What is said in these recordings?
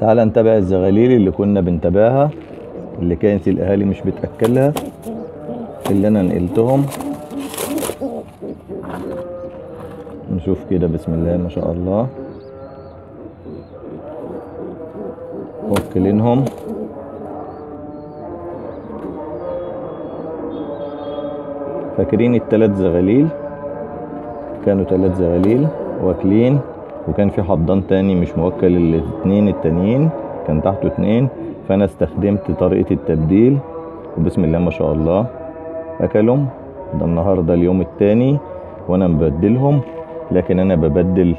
تعال نتابع الزغاليل اللي كنا بنتابعها اللي كانت الأهالي مش بتأكلها اللي أنا نقلتهم. نشوف كده بسم الله ما شاء الله. واكلينهم. فاكرين التلات زغاليل؟ كانوا تلات زغاليل واكلين. وكان في حضان تاني مش موكل الاتنين التانيين كان تحته اتنين. فأنا استخدمت طريقة التبديل وبسم الله ما شاء الله أكلهم. ده النهاردة اليوم التاني وأنا مبدلهم. لكن أنا ببدل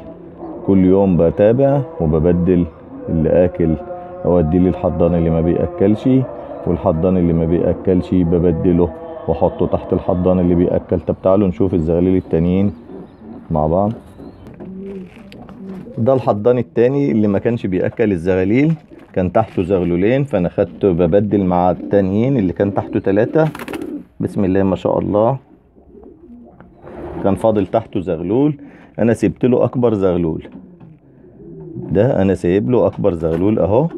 كل يوم بتابع وببدل اللي اكل أوديه للحضان اللي ما بيأكلش. والحضان اللي ما بيأكلش ببدله وأحطه تحت الحضان اللي بيأكل. طب تعالوا نشوف الزغاليل التانيين مع بعض. ده الحضان التاني اللي ما كانش بيأكل الزغاليل كان تحته زغلولين فأنا خدته ببدل مع التانيين اللي كان تحته تلاتة. بسم الله ما شاء الله. كان فاضل تحته زغلول. أنا سيبت له أكبر زغلول. ده أنا سايب له أكبر زغلول أهو.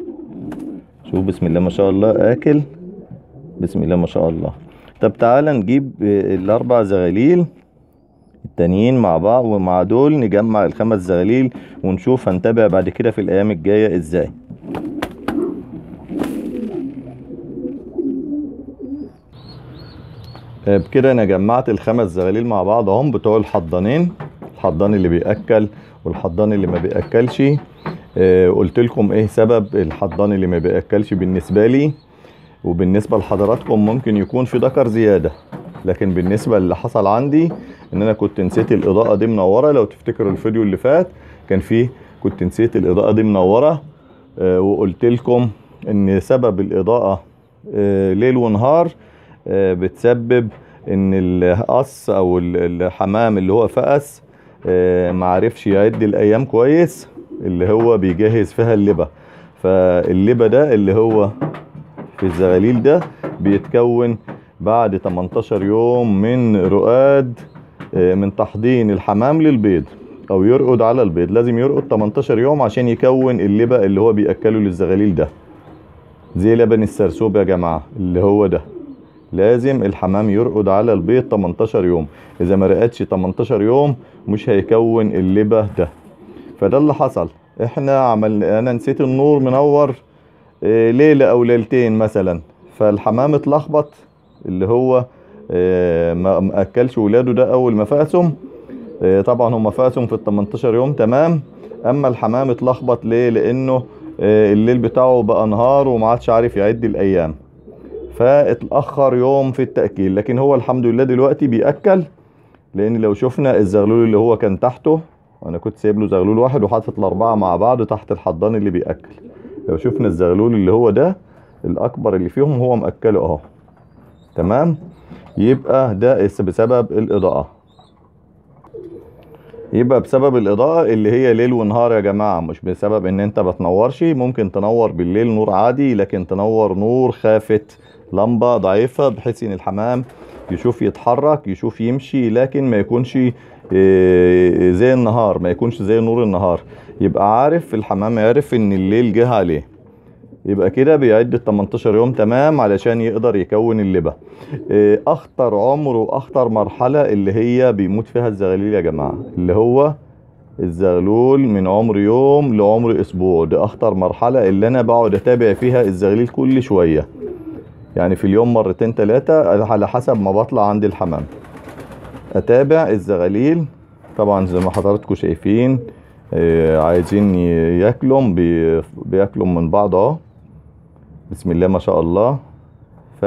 شوف بسم الله ما شاء الله. آكل. بسم الله ما شاء الله. طب تعالى نجيب الأربع زغاليل. التانيين مع بعض ومع دول نجمع الخمس زغاليل ونشوف هنتابع بعد كده في الأيام الجاية إزاي. بكده أنا جمعت الخمس زغاليل مع بعض أهم بتوع الحضانين الحضان اللي بيأكل والحضان اللي ما بيأكلش. آه قلت لكم إيه سبب الحضان اللي ما بيأكلش بالنسبة لي؟ وبالنسبة لحضراتكم ممكن يكون في ذكر زيادة لكن بالنسبة اللي حصل عندي إن أنا كنت نسيت الإضاءة دي منورة. لو تفتكروا الفيديو اللي فات كان فيه كنت نسيت الإضاءة دي منورة آه وقلت لكم إن سبب الإضاءة آه ليل ونهار آه بتسبب إن القص أو الحمام اللي هو فقس معرفش يعد الأيام كويس اللي هو بيجهز فيها اللبة. فاللبة ده اللي هو في الزغاليل ده بيتكون بعد 18 يوم من رقاد من تحضين الحمام للبيض أو يرقد على البيض. لازم يرقد 18 يوم عشان يكون اللبة اللي هو بيأكله للزغاليل ده. زي لبن السرسوب يا جماعة اللي هو ده. لازم الحمام يرقد على البيض 18 يوم. إذا ما رقدش 18 يوم مش هيكون اللبة ده. فده اللي حصل. إحنا عملنا أنا نسيت النور منور آه ليلة أو ليلتين مثلا. فالحمام اتلخبط اللي هو ما أكلش ولاده ده أول ما فقسهم آه طبعا هم فقسهم في ال 18 يوم تمام. أما الحمام اتلخبط ليه؟ لأنه الليل بتاعه بقى نهار وما عادش عارف يعد الأيام. فاتأخر يوم في التأكيل لكن هو الحمد لله دلوقتي بيأكل. لأن لو شفنا الزغلول اللي هو كان تحته أنا كنت سايب له زغلول واحد وحاطط الأربعة مع بعض تحت الحضان اللي بيأكل. لو شفنا الزغلول اللي هو ده الأكبر اللي فيهم هو مأكله أهو. تمام. يبقى ده بسبب الإضاءة. يبقى بسبب الإضاءة اللي هي ليل ونهار يا جماعة مش بسبب إن أنت بتنورش ممكن تنور بالليل نور عادي لكن تنور نور خافت. لمبة ضعيفة بحيث إن الحمام يشوف يتحرك يشوف يمشي لكن ما يكونش زي النهار ما يكونش زي نور النهار. يبقى عارف الحمام عارف إن الليل جه عليه. يبقى كده بيعد ال 18 يوم تمام علشان يقدر يكون اللبة أخطر عمر وأخطر مرحلة اللي هي بيموت فيها الزغاليل يا جماعة اللي هو الزغلول من عمر يوم لعمر أسبوع. دي أخطر مرحلة اللي أنا بقعد أتابع فيها الزغاليل كل شوية. يعني في اليوم مرتين ثلاثة على حسب ما بطلع عند الحمام. أتابع الزغاليل طبعا زي ما حضراتكم شايفين آه عايزين ياكلوا بي بياكلوا من بعض أهو. بسم الله ما شاء الله. ف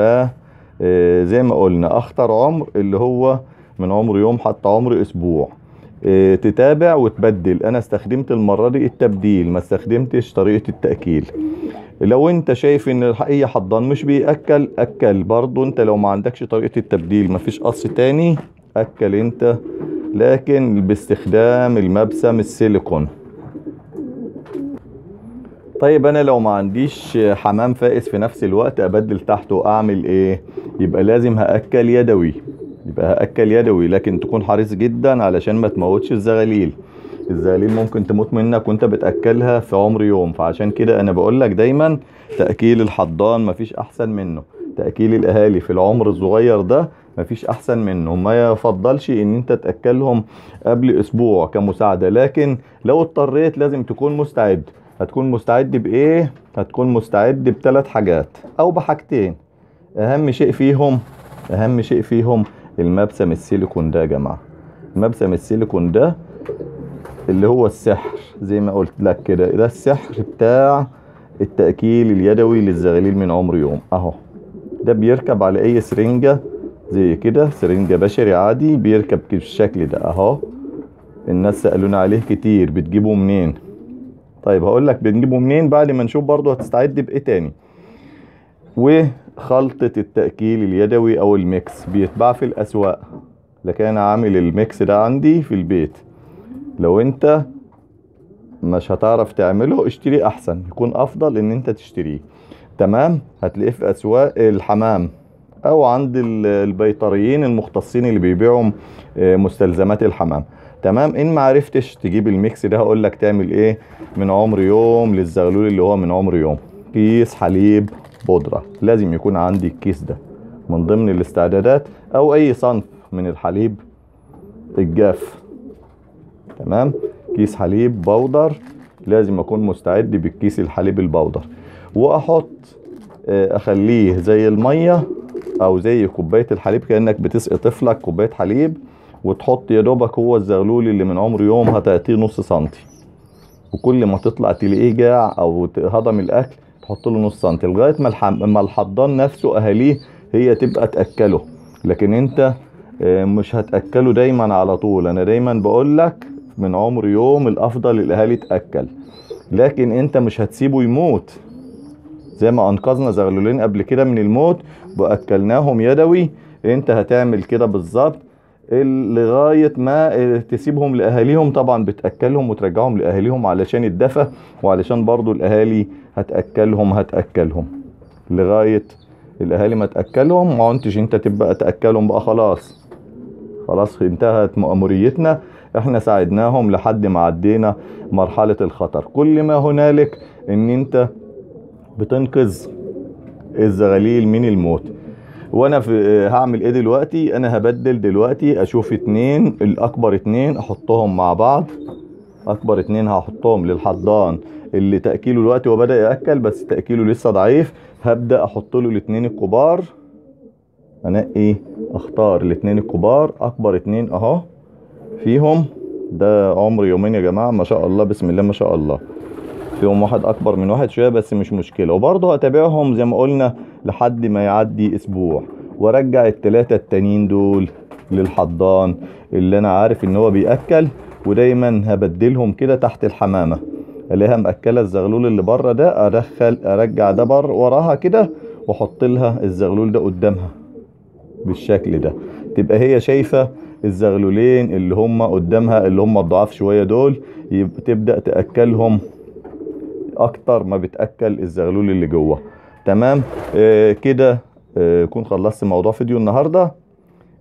آه زي ما قلنا اخطر عمر اللي هو من عمر يوم حتى عمر أسبوع. آه تتابع وتبدل. أنا استخدمت المرة دي التبديل ما استخدمتش طريقة التأكيل. لو أنت شايف إن أي حضان مش بيأكل أكل. برضو أنت لو ما عندكش طريقة التبديل مفيش قص تاني أكل أنت. لكن باستخدام المبسم السيليكون. طيب أنا لو ما عنديش حمام فائس في نفس الوقت أبدل تحته أعمل إيه؟ يبقى لازم هأكل يدوي. يبقى هأكل يدوي لكن تكون حريص جدا علشان ما تموتش الزغاليل. الزغاليل ممكن تموت منك وأنت بتأكلها في عمر يوم. فعشان كده أنا بقول لك دايما تأكيل الحضان مفيش أحسن منه. تأكيل الأهالي في العمر الصغير ده مفيش أحسن منه. ما يفضلش إن أنت تأكلهم قبل أسبوع كمساعدة. لكن لو اضطريت لازم تكون مستعد. هتكون مستعد بإيه؟ هتكون مستعد بثلاث حاجات أو بحاجتين. أهم شيء فيهم أهم شيء فيهم المبسم السيليكون ده يا جماعة. المبسم السيليكون ده اللي هو السحر زي ما قلت لك كده. ده السحر بتاع التأكيل اليدوي للزغاليل من عمر يوم. أهو. ده بيركب على أي سرنجة زي كده سرنجة بشري عادي بيركب بالشكل ده. أهو. الناس سألونا عليه كتير بتجيبه منين؟ طيب هقول لك بنجيبه منين بعد ما نشوف برضه هتستعد بإيه تاني. وخلطة التأكيل اليدوي أو ال mix بيتباع في الأسواق. لكن أنا عامل ال mix ده عندي في البيت. لو أنت مش هتعرف تعمله اشتري أحسن يكون أفضل إن أنت تشتريه. تمام؟ هتلاقيه في أسواق الحمام أو عند ال- البيطريين المختصين اللي بيبيعوا آه، مستلزمات الحمام. تمام؟ إن ما عرفتش تجيب ال mix ده هقول لك تعمل إيه؟ من عمر يوم للزغلول اللي هو من عمر يوم. كيس حليب بودرة. لازم يكون عندي الكيس ده. من ضمن الاستعدادات أو أي صنف من الحليب الجاف. تمام؟ كيس حليب بودر. لازم أكون مستعد بالكيس الحليب البودر. وأحط آه، أخليه زي المية أو زي كوباية الحليب كأنك بتسقي طفلك كوباية حليب. وتحط يا دوبك هو الزغلول اللي من عمر يوم هتعطيه نص سنتي. وكل ما تطلع تلاقيه جاع أو هضم الأكل تحط له نص سنتي. لغاية ما الحضان نفسه أهاليه هي تبقى تأكله. لكن أنت آه، مش هتأكله دايما على طول. أنا دايما بقول لك من عمر يوم الأفضل الأهالي تأكل. لكن أنت مش هتسيبه يموت. زي ما أنقذنا زغلولين قبل كده من الموت وأكلناهم يدوي أنت هتعمل كده بالظبط. ال- لغاية ما آه، تسيبهم لأهاليهم. طبعا بتأكلهم وترجعهم لأهاليهم علشان الدفى وعلشان برضو الأهالي هتأكلهم هتأكلهم. لغاية الأهالي ما تأكلهم ما انتش أنت تبقى تأكلهم بقى خلاص. خلاص انتهت مأموريتنا. إحنا ساعدناهم لحد ما عدينا مرحلة الخطر. كل ما هنالك إن أنت بتنقذ الزغاليل من الموت. وأنا في هعمل إيه دلوقتي؟ أنا هبدل دلوقتي أشوف اتنين الاكبر اتنين احطهم مع بعض. اكبر اتنين هحطهم للحضان اللي تأكيله دلوقتي وبدا يأكل بس تأكيله لسه ضعيف. هبدأ أحط له الاتنين الكبار. انقي اختار الاتنين الكبار. اكبر اتنين اهو فيهم. ده عمر يومين يا جماعة. ما شاء الله بسم الله ما شاء الله. فيهم واحد أكبر من واحد شوية بس مش مشكلة. وبرضه هتابعهم زي ما قلنا لحد ما يعدي أسبوع. وأرجع التلاتة التانيين دول للحضان اللي أنا عارف إن هو بيأكل ودايما هبدلهم كده تحت الحمامة. الاقيها مأكلة الزغلول اللي بره ده أدخل أرجع ده بر وراها كده وأحط لها الزغلول ده قدامها بالشكل ده. تبقى هي شايفة الزغلولين اللي هم قدامها اللي هم الضعاف شوية دول يبقى تبدأ أكتر ما بتأكل الزغلول اللي جوه. تمام؟ آه كده آه كون خلصت موضوع فيديو النهاردة.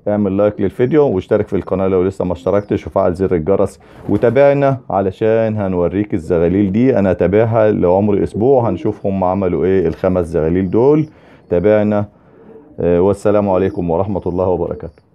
اعمل لايك للفيديو واشترك في القناة لو لسه ما اشتركتش وفعل زر الجرس. وتابعنا علشان هنوريك الزغاليل دي. أنا تابعها لعمر أسبوع هنشوف هم عملوا إيه الخمس زغاليل دول. تابعنا. آه، والسلام عليكم ورحمة الله وبركاته.